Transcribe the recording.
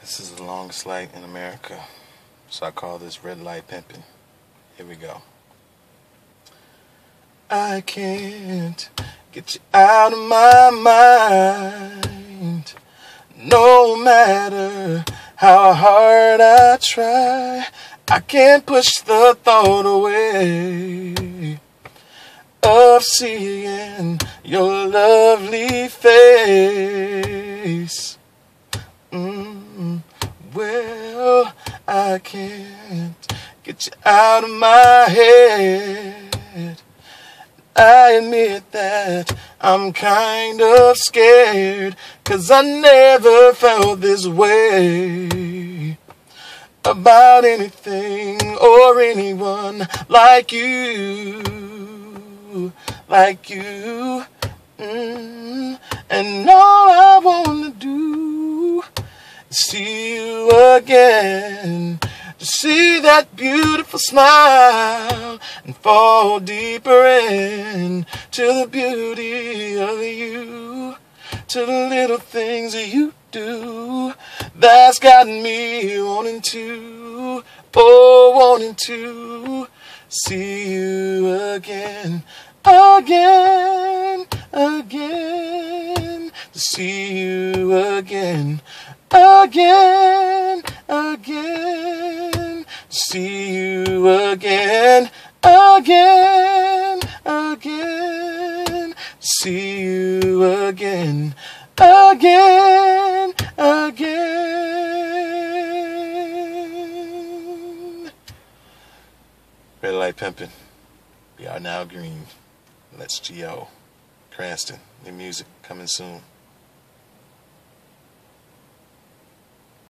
This is the longest light in America, so I call this red light pimping. Here we go. I can't get you out of my mind. No matter how hard I try, I can't push the thought away of seeing your lovely face. Mm, I can't get you out of my head. I admit that I'm kind of scared, cause I never felt this way about anything or anyone like you, like you. Mm, and all I wanna do is see you again. To see that beautiful smile and fall deeper in to the beauty of you, to the little things that you do that's got me wanting to, oh, wanting to see you again, again, again, to see you again, again, see you again, again, again, see you again, again, again. Red light pimping. We are now green. Let's Go. Cranstan. New music coming soon.